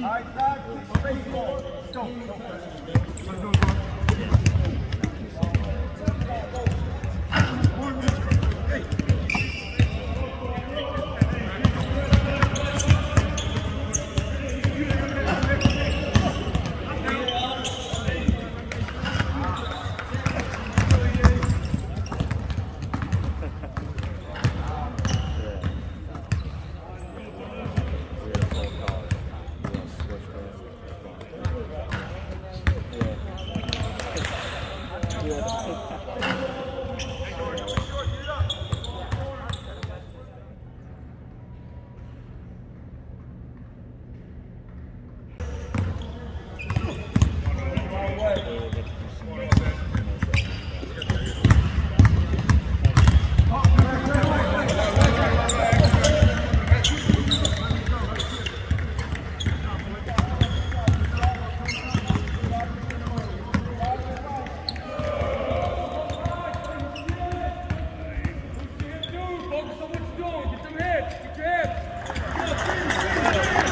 All right, God, keep space for. Go, go. Focus on Get them hips. Get your hips.